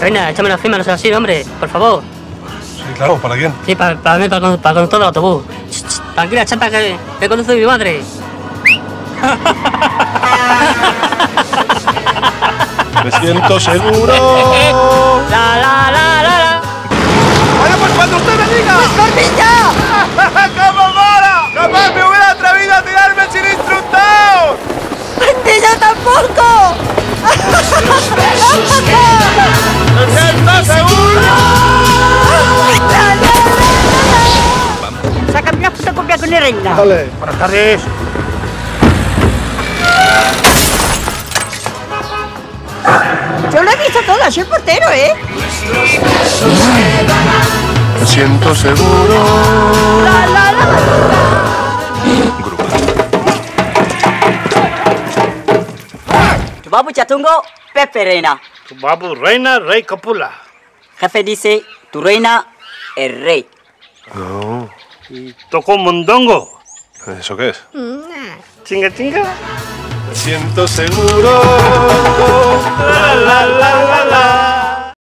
Reina, échame la firma, no seas así, hombre, por favor. Sí, claro, ¿para quién? Sí, para, para mí, para, para conductor del autobús. Ch, ch, tranquila, chata, que, que conduce mi madre. Me siento seguro. La, la, la, la, la. Bueno, pues cuando usted me diga. ¡Pues cortilla! ¡Como mola! ¡Jamás me hubiera atrevido a tirarme sin instructor! ¡Y yo tampoco! Una fotocopia con la reina. Vale. Buenas tardes. Yo lo he visto todo, soy portero, ¿eh? Me siento seguro. La, la, la. Grupo. Tu babu chatungo, Pepe Reina. Tu babu reina, rey copula. Jefe dice, tu reina es rey. No. Y tocó mondongo. ¿Eso qué es? Chinga, chinga. Me siento seguro.